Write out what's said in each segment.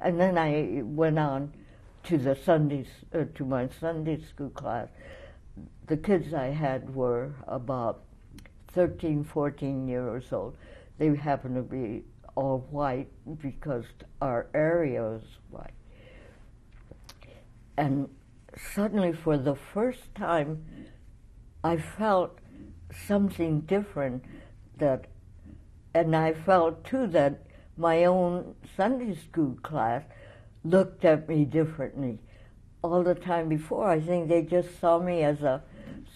and then I went on to the Sundays uh, to my Sunday school class. The kids I had were about 13, 14 years old. They happened to be all white because our area was white. And suddenly, for the first time, I felt something different that, and I felt too that my own Sunday school class looked at me differently. All the time before, I think they just saw me as a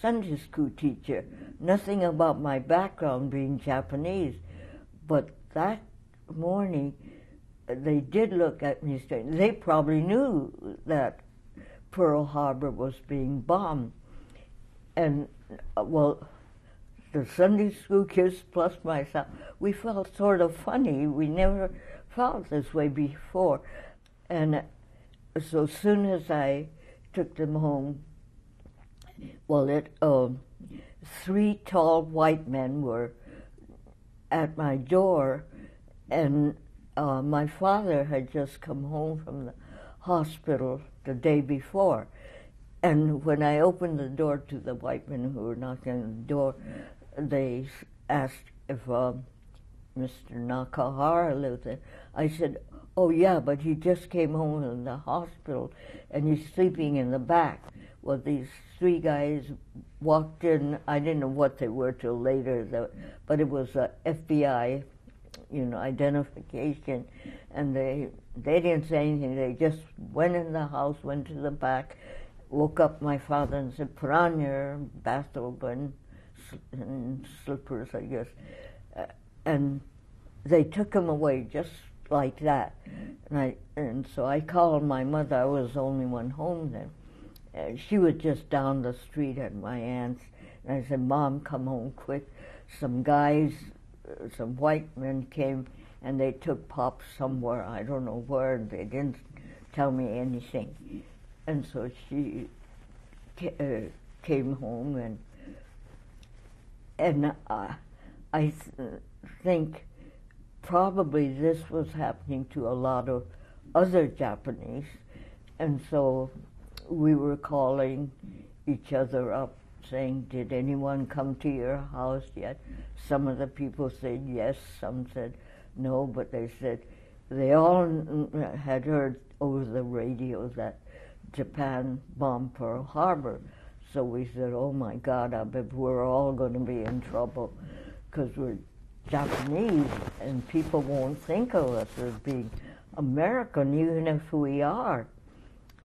Sunday school teacher, nothing about my background being Japanese. But that morning, they did look at me strange. They probably knew that Pearl Harbor was being bombed. And, uh, well, the Sunday school kids plus myself, we felt sort of funny. We never felt this way before. And so soon as I took them home, well, it, uh, three tall white men were at my door, and uh, my father had just come home from the hospital the day before. And when I opened the door to the white men who were knocking on the door, they asked if um, Mr. Nakahara lived there. I said, Oh, yeah, but he just came home from the hospital and he's sleeping in the back. Well, these three guys walked in. I didn't know what they were till later, but it was a FBI, you know, identification, and they they didn't say anything. They just went in the house, went to the back, woke up my father and said, "Put on and, and slippers, I guess," uh, and they took him away just like that. And I and so I called my mother. I was the only one home then. And she was just down the street at my aunt's. And I said, "Mom, come home quick." Some guys, uh, some white men came, and they took Pop somewhere. I don't know where. They didn't tell me anything. And so she uh, came home, and and uh, I th- think probably this was happening to a lot of other Japanese, and so we were calling each other up saying, Did anyone come to your house yet? Some of the people said yes, some said no, but they said they all had heard over the radio that Japan bombed Pearl Harbor. So we said, Oh my God, we're all going to be in trouble because we're Japanese, and people won't think of us as being American, even if we are.